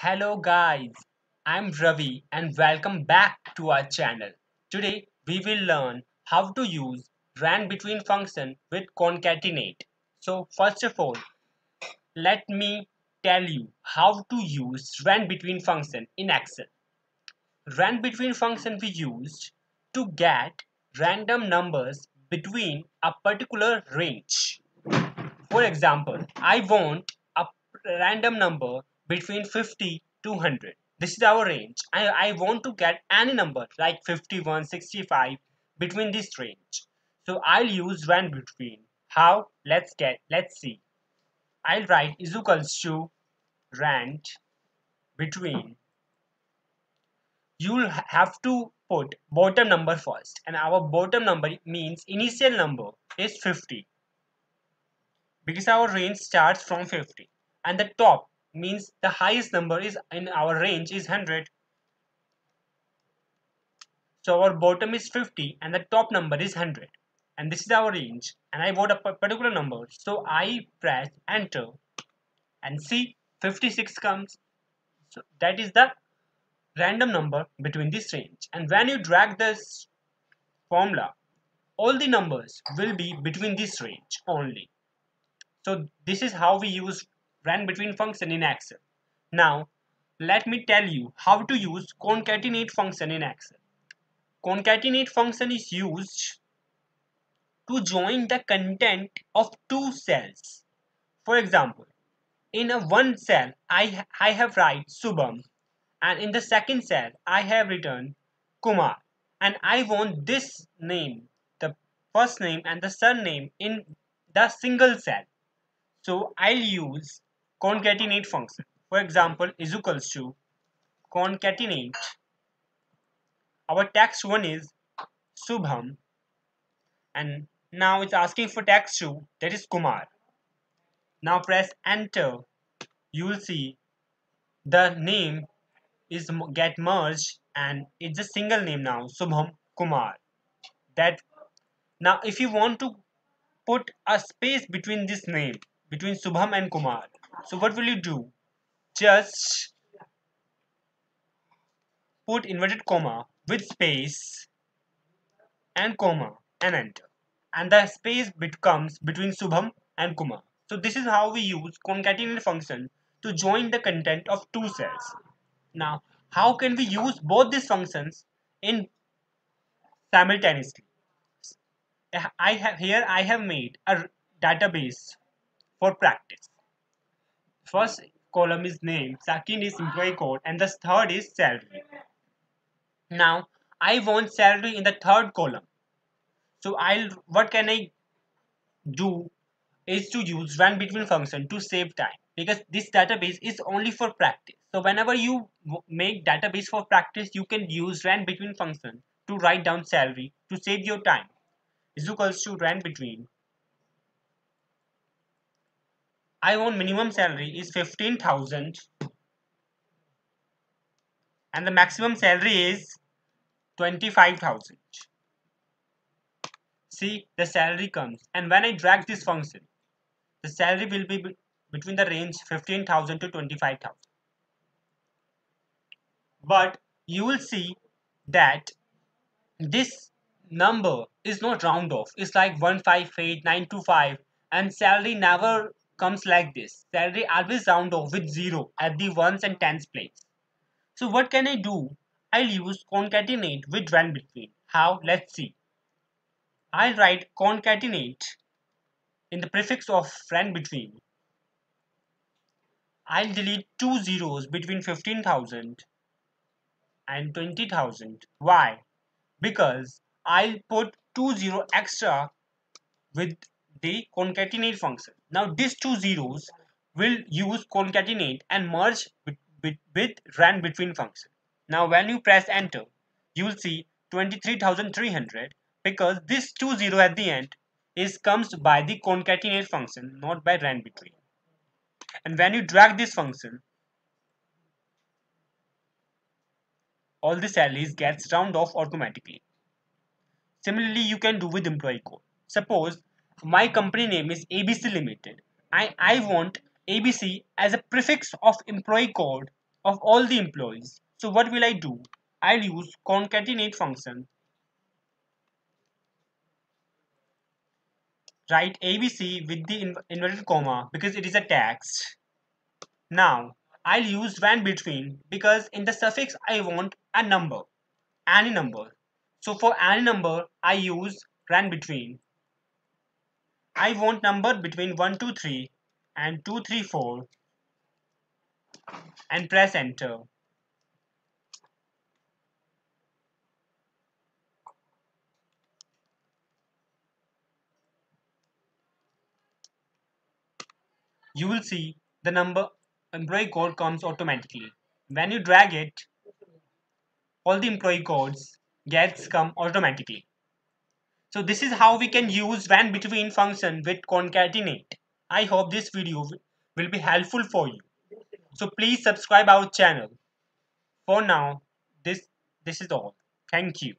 Hello guys, I'm Ravi and welcome back to our channel. Today we will learn how to use rand between function with concatenate. So first of all, let me tell you how to use rand between function in Excel. Rand between function we used to get random numbers between a particular range. For example, I want a random number between 50 to 100. This is our range. I, I want to get any number like 51, 65 between this range. So I'll use rand between. How? Let's get, let's see. I'll write is equals to rand between. You'll have to put bottom number first and our bottom number means initial number is 50 because our range starts from 50 and the top means the highest number is in our range is 100 so our bottom is 50 and the top number is 100 and this is our range. And I want a particular number. So I press enter. And see 56 comes. So that is the random number between this range. And when you drag this formula all the numbers will be between this range only. So this is how we use rand between function in Excel. Now let me tell you how to use concatenate function in Excel. Concatenate function is used to join the content of two cells. For example, in a one cell I, I have write Subham and in the second cell I have written Kumar and I want this name, the first name and the surname in the single cell. So I'll use concatenate function. For example, is equals to concatenate. Our text one is Subham and now it's asking for text two that is Kumar. Now press enter. You will see the name is get merged and it's a single name now Subham Kumar. That now if you want to put a space between this name between Subham and Kumar so what will you do? Just put inverted comma with space and comma and enter. And the space becomes between Subham and Kumar. So this is how we use concatenate function to join the content of two cells. Now, how can we use both these functions in simultaneously? I have here I have made a database for practice. First column is name, second is employee code, and the third is salary. Now, I want salary in the third column. So I'll what can I do is to use rand between function to save time because this database is only for practice. So whenever you make database for practice, you can use rand between function to write down salary to save your time. Is equals to rand between I want minimum salary is 15,000 and the maximum salary is 25,000. See the salary comes and when I drag this function the salary will be between the range 15,000 to 25,000. But you will see that this number is not round off. It's like 158925 and salary never comes like this. Salary always round off with 0 at the ones and tens place. So what can I do? I'll use concatenate with rand between. How? Let's see. I'll write concatenate in the prefix of rand between. I'll delete two zeros between 15,000 and 20,000. Why? Because I'll put two zero extra with the concatenate function. Now these two zeros will use concatenate and merge with, with, with between function. Now when you press enter, you will see 23,300 because this two zero at the end is comes by the concatenate function, not by rand between. And when you drag this function, all the salaries gets round off automatically. Similarly, you can do with employee code. Suppose my company name is ABC Limited. I, I want ABC as a prefix of employee code of all the employees. So what will I do? I'll use concatenate function. Write ABC with the inverted comma because it is a text. Now I'll use rand between because in the suffix I want a number, any number. So for any number I use rand between. I want number between 1, 2, 3 and 2, 3, 4 and press enter. You will see the number employee code comes automatically. When you drag it, all the employee codes gets come automatically. So this is how we can use rand between function with concatenate. I hope this video will be helpful for you. So please subscribe our channel. For now, this this is all. Thank you.